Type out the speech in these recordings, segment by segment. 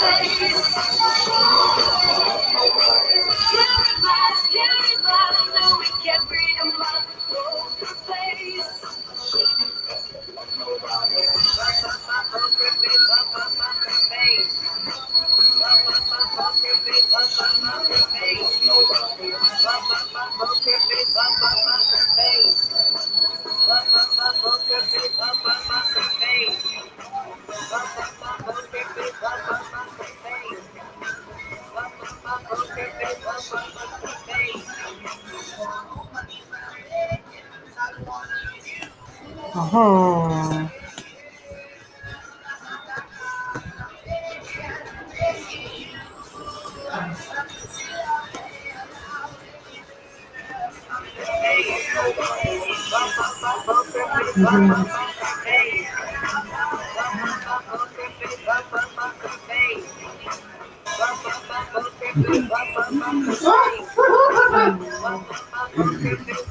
Bye. Uh-huh.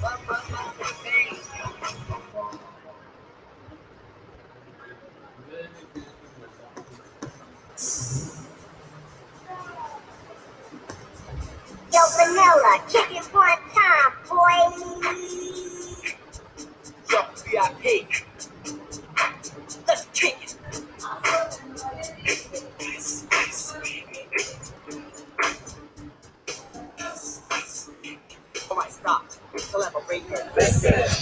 Yo, Vanilla, kick it one time, boy. Yo, VIP. Let's kick it. Alright, stop. Collaborate.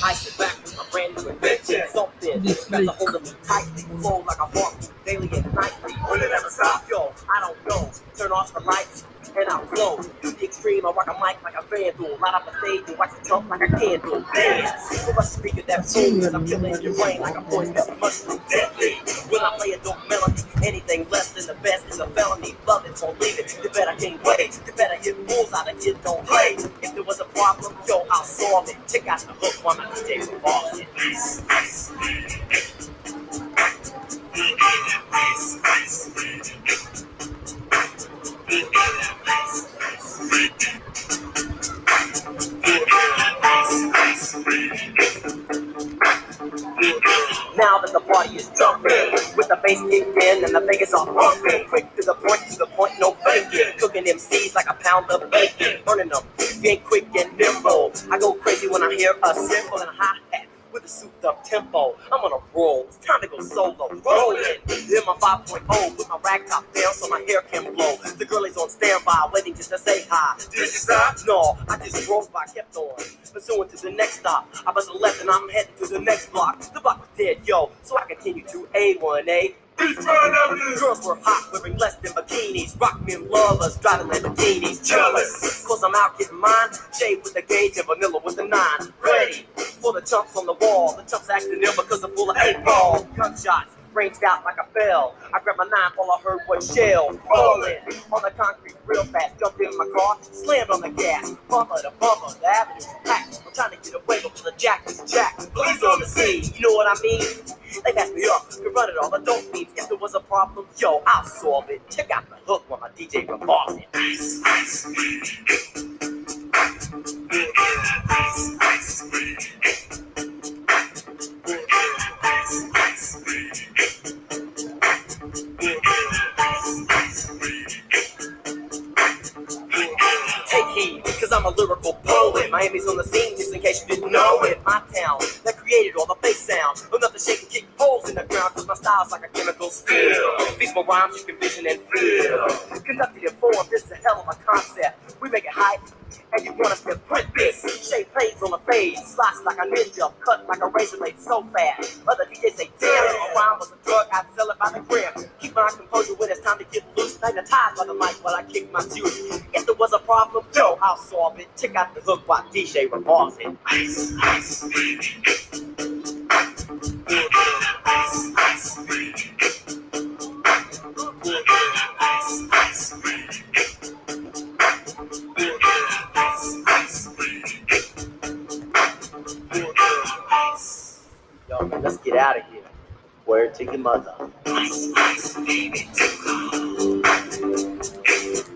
I sit back with my brand new invention. Something that's a hold of me tightly. Flow like a walk daily and nightly. Will it ever stop? Yo, I don't know. Turn off the lights and I'll flow. To the extreme, I rock a mic like a vandal. Light up the stage and watch the jump like a candle. Dance. With a speaker that's soon I'm killing your brain like a poisonous mushroom. Deadly. When I play a dope melody, anything less than the best is a felony. Love it, so leave it. You better gain weight. You better hit bulls out of it, don't play. If there was a problem, yo, I'll solve it. Check out the hook while my DJ revolves it. Now that the party is jumping, with the bass kicked in and the Vegas are pumping, quick to the point, to the point, no faking, cooking MCs like a pound of bacon, burning them, being quick and nimble. I go crazy when I hear a cymbal and a hi a souped up tempo. I'm on a roll, it's time to go solo, rolling. In my 5.0 with my rag top down so my hair can blow. The girl is on standby, waiting just to say hi. Did you stop? No, I just drove by, kept on. Pursuing to the next stop. I bust a left and I'm heading to the next block. The block was dead, yo, so I continue to A1A. Girls were hot, wearing less than bikinis. Rock men lovers, driving Lamborghinis. Jealous, cause I'm out getting mine. Shade with the gauge and vanilla with the nine. Ready for the chumps on the wall. The chumps acting ill because I'm full of eight ball. Gunshots ranged out like a bell. I grabbed my knife, all I heard was shell falling on the concrete real fast. Jumped in my car, slammed on the gas. Bumper to bumper, the avenue's packed. I'm trying to get away before the jack is jacked. Police on the scene, you know what I mean? They passed me up, could run it all, but don't mean if there was a problem, yo, I'll solve it. Check out the hook while my DJ revolves it. Miami's on the scene, just in case you didn't know it. My town that created all the bass sound. Enough to shake and kick holes in the ground, cause my style's like a chemical spill. Feasible rhymes you can vision and feel. Conducted in form, this is a hell of a concept. We make it hype, and you want us to print this. Shape plays on the fade, slice like a ninja, cut like a razor blade so fast. Other DJs say, damn, my rhyme was a drug, I'd sell it by the gram. Keep my composure when it's time to get. Magnetized by the mic while I kick my juice. If there was a problem, yo, I'll solve it. Check out the hook while DJ revolves it. Ice, ice, let's get out of here. Word to your mother. Ice, ice, baby.